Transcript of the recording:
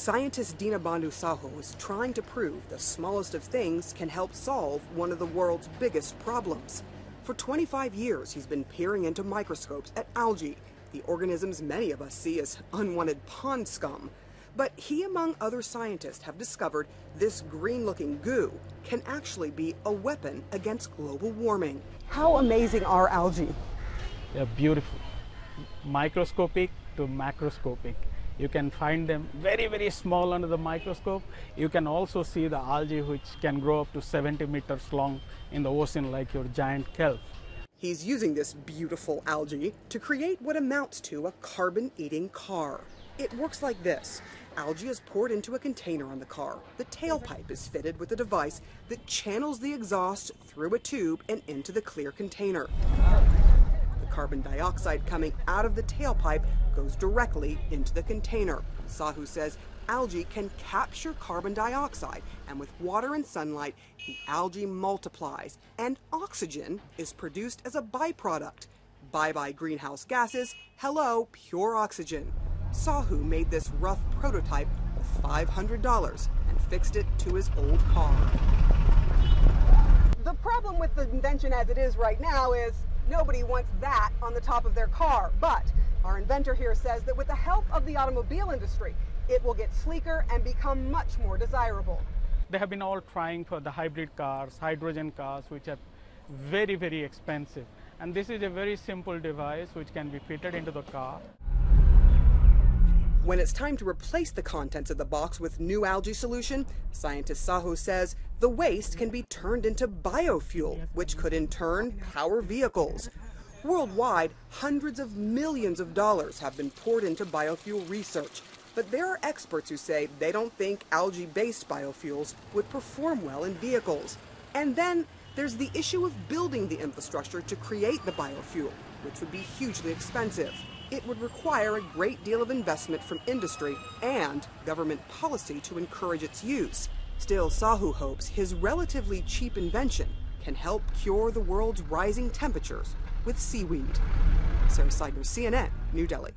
Scientist Dinabandhu Sahu is trying to prove the smallest of things can help solve one of the world's biggest problems. For 25 years, he's been peering into microscopes at algae, the organisms many of us see as unwanted pond scum. But he, among other scientists, have discovered this green looking goo can actually be a weapon against global warming. How amazing are algae? They're beautiful, microscopic to macroscopic. You can find them very, very small under the microscope. You can also see the algae which can grow up to 70 meters long in the ocean like your giant kelp. He's using this beautiful algae to create what amounts to a carbon-eating car. It works like this. Algae is poured into a container on the car. The tailpipe is fitted with a device that channels the exhaust through a tube and into the clear container carbon dioxide coming out of the tailpipe goes directly into the container. Sahu says algae can capture carbon dioxide, and with water and sunlight, the algae multiplies, and oxygen is produced as a byproduct. Bye bye greenhouse gases, hello pure oxygen. Sahu made this rough prototype with $500 and fixed it to his old car. The problem with the invention as it is right now is Nobody wants that on the top of their car. But our inventor here says that with the help of the automobile industry, it will get sleeker and become much more desirable. They have been all trying for the hybrid cars, hydrogen cars, which are very, very expensive. And this is a very simple device which can be fitted into the car. When it's time to replace the contents of the box with new algae solution, scientist Sahu says the waste can be turned into biofuel, which could in turn power vehicles. Worldwide, hundreds of millions of dollars have been poured into biofuel research, but there are experts who say they don't think algae-based biofuels would perform well in vehicles. And then there's the issue of building the infrastructure to create the biofuel, which would be hugely expensive it would require a great deal of investment from industry and government policy to encourage its use. Still, Sahu hopes his relatively cheap invention can help cure the world's rising temperatures with seaweed. Sara Sidner, CNN, New Delhi.